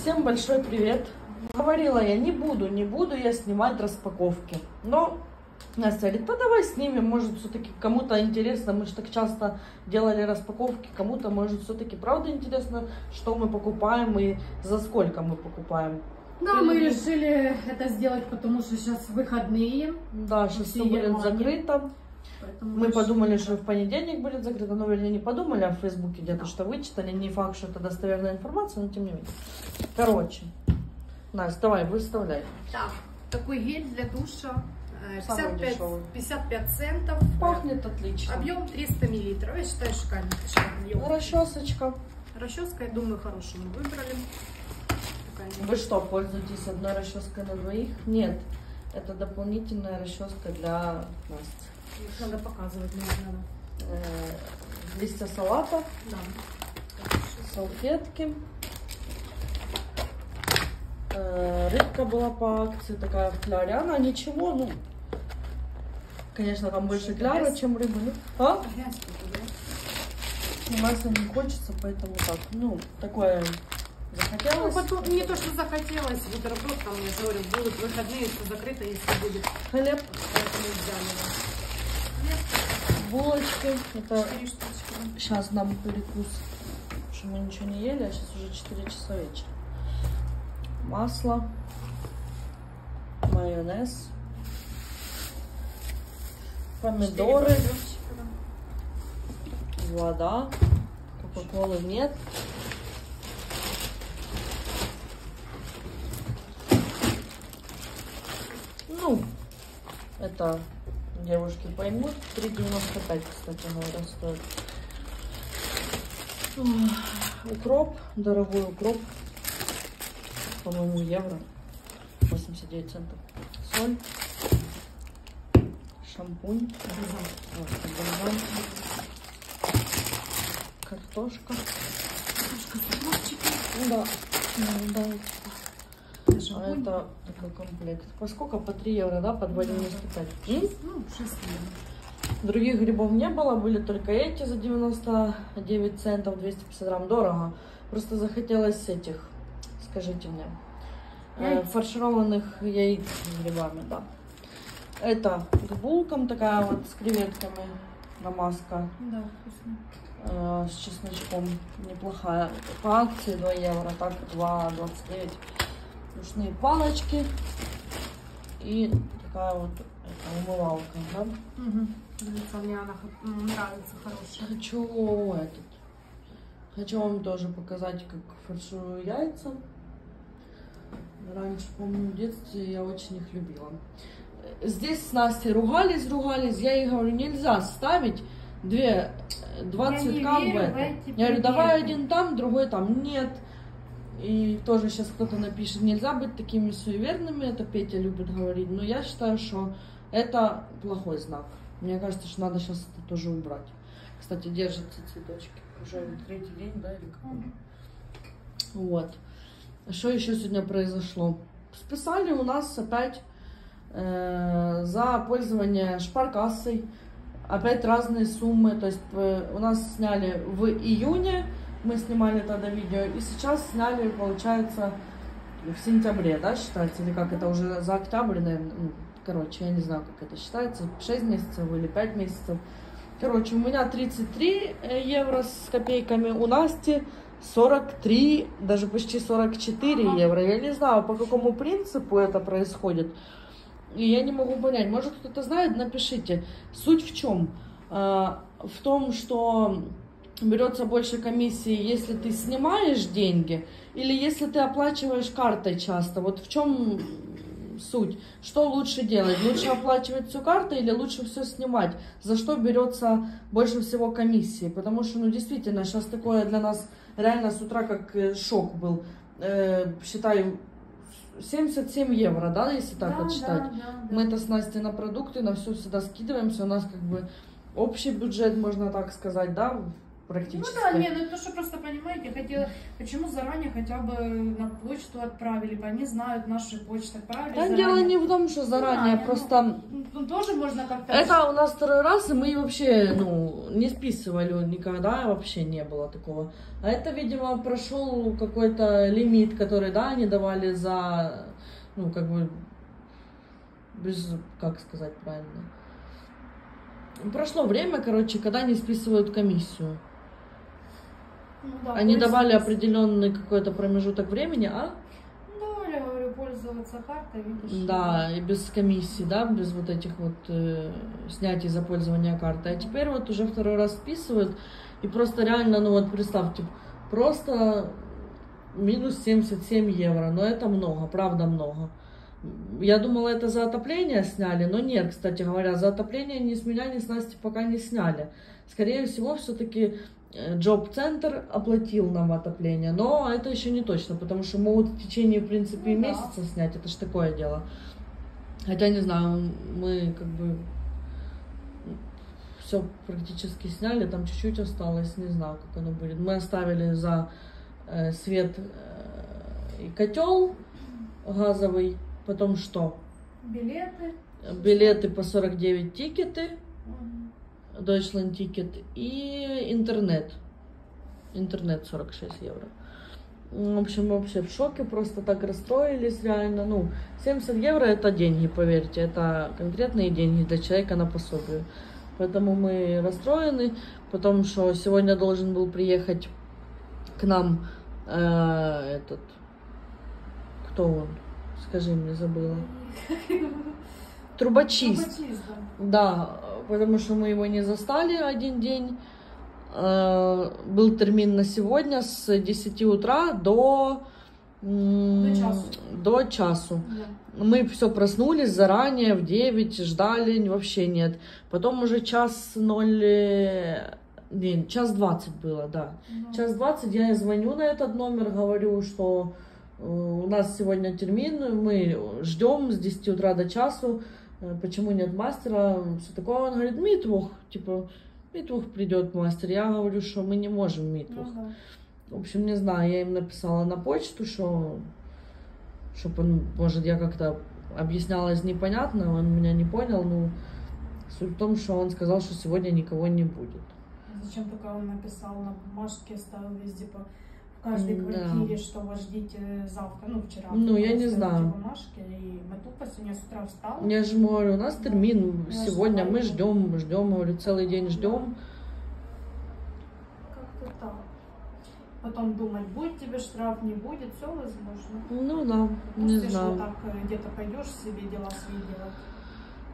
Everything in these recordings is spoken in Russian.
Всем большой привет. Говорила я, не буду, не буду я снимать распаковки. Но Настя говорит, да давай снимем, может все-таки кому-то интересно, мы же так часто делали распаковки, кому-то может все-таки правда интересно, что мы покупаем и за сколько мы покупаем. Да, мы решили это сделать, потому что сейчас выходные. Да, сейчас все Все будет Германии. закрыто. Поэтому Мы подумали, что в понедельник будет закрыто, но вернее не подумали, а в Фейсбуке где-то что вычитали. Не факт, что это достоверная информация, но тем не менее. Короче, Настя, давай, выставляй. Так, такой гель для душа. э, Самый 55, дешевый. 55 центов. Пахнет отлично. Объем 300 миллилитров. Я считаю, шикарный шикарный объем. Расчесочка. Расческа, я думаю, хорошую мы выбрали. Такая Вы что, пользуетесь одной расческой на двоих? Нет. Это дополнительная расческа для Насти. Их надо показывать, наверное. Э, Листья салата, Да. салфетки. Э, Рыбка была по акции, такая в кляре. Она ничего, ну, конечно, там больше кляра, чем рыбы. Ну, а? Грязь тут, да? Сниматься не хочется, поэтому так, ну, такое Ну, захотелось. потом, не то, что захотелось, бутерброд там, я говорю, будут выходные, что закрыто, если будет. Хлеб, Поэтому взяли. Булочки. Это сейчас нам перекус. Потому что мы ничего не ели, а сейчас уже 4 часа вечера. Масло, майонез, помидоры, вода, кока-колы нет. Ну, это девушки поймут. 3,95, кстати, говоря, стоит. Укроп, дорогой укроп. По-моему, евро. 89 центов. Соль. Шампунь. Бальзам. Картошка. Картошка с. Ну да. Ну, да. Это А это такой комплект. По сколько? По 3 евро, да? По 2,95. М? Ну, 6 евро. Других грибов не было, были только эти за 99 центов, 250 грамм, дорого. Просто захотелось этих, скажите мне, э, фаршированных яиц с грибами, да. Это к булкам такая вот с креветками, намазка Да, вкусно. э, с чесночком, неплохая. По акции 2 евро, так 2,29. Ушные палочки и такая вот это, умывалка, да. Угу. Мне она нравится, хорошая. Хочу этот. Хочу вам тоже показать, как фарширую яйца. Раньше, помню, в детстве я очень их любила. Здесь с Настей ругались, ругались. Я ей говорю, нельзя ставить две, э, два Я цветка в это. Я говорю, давай один там, другой там. Нет. И тоже сейчас кто-то напишет, нельзя быть такими суеверными, это Петя любит говорить. Но я считаю, что это плохой знак. Мне кажется, что надо сейчас это тоже убрать. Кстати, держатся цветочки. Уже третий день, да, или какой? Вот. Что еще сегодня произошло? Списали у нас опять э, за пользование шпаркассой. Опять разные суммы. То есть э, у нас сняли в июне, мы снимали тогда видео, и сейчас сняли, получается, в сентябре, да, считается? Или как это уже за октябрь, наверное? Ну, короче, я не знаю, как это считается. 6 месяцев или 5 месяцев. Короче, у меня 33 евро с копейками, у Насти 43, даже почти 44 Ага. евро. Я не знаю, по какому принципу это происходит. И я не могу понять. Может, кто-то знает, напишите. Суть в чем? А, В том, что берется больше комиссии, если ты снимаешь деньги, или если ты оплачиваешь картой часто. Вот в чем суть? Что лучше делать? Лучше оплачивать все картой или лучше все снимать? За что берется больше всего комиссии? Потому что, ну, действительно, сейчас такое для нас реально с утра как э, шок был. Э, считай, 77 евро, да, если так Да, вот считать. да, да, да. Мы это с Настей на продукты, на все всегда скидываемся. У нас как бы общий бюджет, можно так сказать, да, Ну практически. да, не, ну это что просто понимаете, хотела, почему заранее хотя бы на почту отправили, бы, они знают наши почты отправили. Да, заранее. дело не в том, что заранее, ну. просто Ну, тоже можно как-то. это у нас второй раз, и мы вообще, ну, не списывали никогда, вообще не было такого. А это, видимо, прошел какой-то лимит, который, да, они давали за, ну, как бы, без, как сказать правильно. Прошло время, короче, когда они списывают комиссию. Ну да, Они давали определенный какой-то промежуток времени, а? Ну, я говорю, пользоваться картой, видишь. Да, и без комиссии, да, без вот этих вот э, снятий за пользование картой. А теперь вот уже второй раз списывают, и просто реально, ну вот представьте, просто минус 77 евро, но это много, правда много. Я думала, это за отопление сняли, но нет, кстати говоря, за отопление ни с меня, ни с Насти пока не сняли. Скорее всего, все-таки Джоб-центр оплатил нам отопление, но это еще не точно, потому что могут в течение, в принципе, Ну да. месяца снять, это ж такое дело. Хотя, не знаю, мы как бы все практически сняли, там чуть-чуть осталось, не знаю, как оно будет. Мы оставили за э, свет э, и котел газовый, потом что? Билеты. Билеты по 49 тикеты. Deutschland Ticket и интернет. Интернет 46 евро. В общем, мы вообще в шоке, просто так расстроились реально. Ну, 70 евро это деньги, поверьте, это конкретные деньги для человека на пособие. Поэтому мы расстроены, потому что сегодня должен был приехать к нам э, этот, кто он? Скажи мне, забыла. Трубочист. Трубочист, да. Да, потому что мы его не застали один день. Э, Был термин на сегодня с 10 утра до, До часу. до часу. Да. Мы все проснулись заранее, в 9, ждали, вообще нет. Потом уже час 0... э, Не, час 20 было, да. Ну, Час 20 я звоню на этот номер, говорю, что э, у нас сегодня термин, мы ждем с 10 утра до часу, почему нет мастера, все такое. Он говорит, Митвух, типа, Митвух придет мастер. Я говорю, что мы не можем Митвух. да. В общем, не знаю, я им написала на почту, что, чтобы он, может, я как-то объяснялась непонятно, он меня не понял, ну, суть в том, что он сказал, что сегодня никого не будет. Зачем только он написал на бумажке, ставил везде по каждой Да. квартире, что вас ждите завтра, ну вчера. Ну, я не знаю. бумажки, и мы тупо сегодня с утра встала. Я же говорю, у нас термин Я сегодня, мы ждем, ждем, говорю, целый день ждем. Как-то так. Потом думать, будет тебе штраф, не будет, все возможно. Ну да, не Если знаю. так э, где-то пойдешь себе дела свои делать.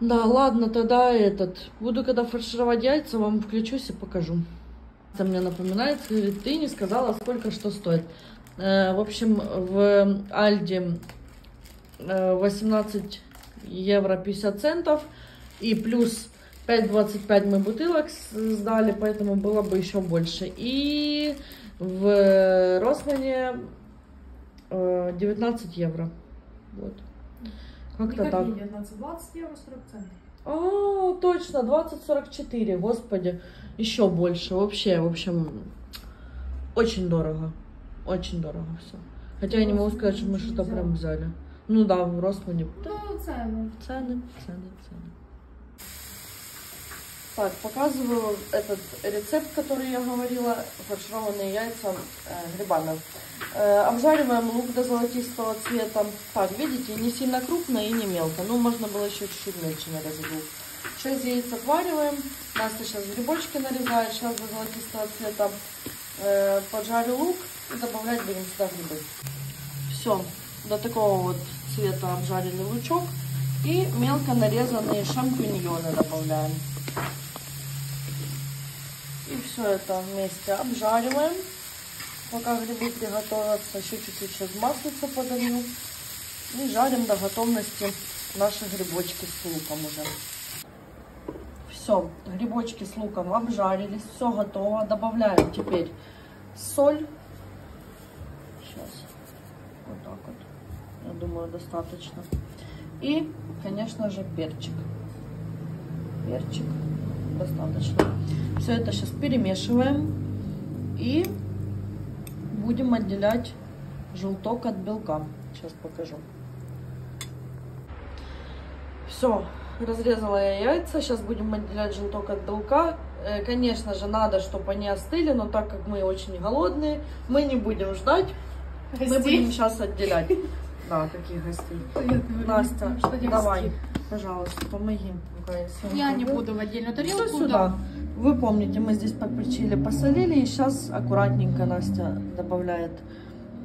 Да, ладно, тогда этот, буду когда фаршировать яйца, вам включусь и покажу. Это мне напоминает, ты не сказала, сколько что стоит. Э, в общем, в Альде э, 18 евро 50 центов и плюс 5,25 мы бутылок сдали, поэтому было бы еще больше. И в Росмане э, 19 евро. Вот. Как-то так. Никакие 19, 20 евро 40 центов. А, точно, 2044, господи, еще больше, вообще, в общем, очень дорого, очень дорого все. Хотя я не могу сказать, что мы что-то прям взяли. Ну да, в Росмане Ну, цены. цены, цены, цены. Так, показываю этот рецепт, который я говорила, фаршированные яйца э, грибами. Э, обжариваем лук до золотистого цвета. Так, видите, не сильно крупно и не мелко. Ну, можно было еще чуть-чуть мельче нарезать лук. 6 яиц отвариваем. Настя сейчас грибочки нарезает. Сейчас до золотистого цвета э, поджарю лук и добавлять будем сюда грибы. Все, до такого вот цвета обжарили лучок. И мелко нарезанные шампиньоны добавляем. И все это вместе обжариваем. Пока грибы приготовятся, еще чуть-чуть сейчас маслица подаю. И жарим до готовности наши грибочки с луком уже. Все, грибочки с луком обжарились, все готово. Добавляем теперь соль. Сейчас. Вот так вот. Я думаю, достаточно. И, конечно же, перчик. Перчик достаточно. Все это сейчас перемешиваем. И будем отделять желток от белка. Сейчас покажу. Все, разрезала я яйца. Сейчас будем отделять желток от белка. Э, Конечно же, надо, чтобы они остыли, но так как мы очень голодные, мы не будем ждать. Мы будем сейчас отделять. Да, каких гостей. Настя, давай, пожалуйста, помоги. Я не буду в отдельную тарелку. сюда. Вы помните, мы здесь поперчили, посолили, и сейчас аккуратненько Настя добавляет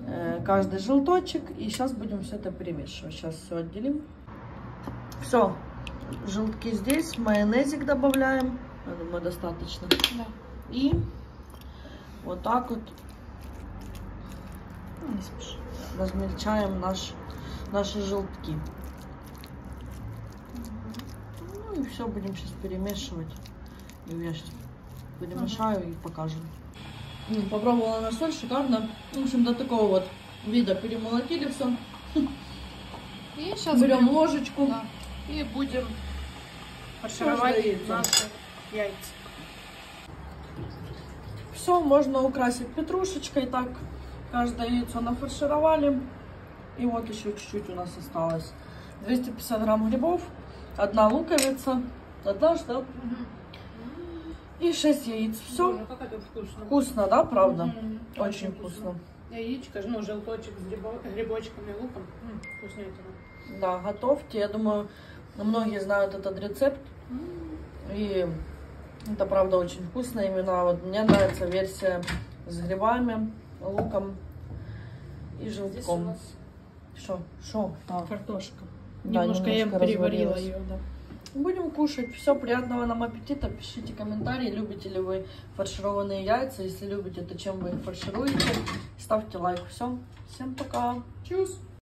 э, каждый желточек, и сейчас будем все это перемешивать. Сейчас все отделим. Все, желтки здесь, майонезик добавляем, я думаю, достаточно. Да. И вот так вот Не спеши. Размельчаем наш, наши желтки. Ну и все, будем сейчас перемешивать. И сейчас перемешаю и покажем. М, Попробовала на соль, шикарно. В общем, до такого вот вида перемолотили все. И сейчас Берем ложечку. Да. И будем фаршировать наши яйца. Все, можно украсить петрушечкой. Так, каждое яйцо нафаршировали. И вот еще чуть-чуть у нас осталось. 250 грамм грибов, одна луковица, одна что? И 6 яиц. Все. Как это вкусно. Вкусно, да, правда? Мгм. Очень вкусно. Яичко, ну, желточек с грибо- грибочками, луком. М, Вкуснятина. Да, готовьте. Я думаю, многие знают этот рецепт. И это правда очень вкусно. Именно вот мне нравится версия с грибами, луком и желтком. Что? Что? А, картошка. Да, немножко, я переварила ее, да. Будем кушать. Все, приятного нам аппетита. Пишите комментарии, любите ли вы фаршированные яйца. Если любите, то чем вы их фаршируете. Ставьте лайк. Все. Всем пока. Чус.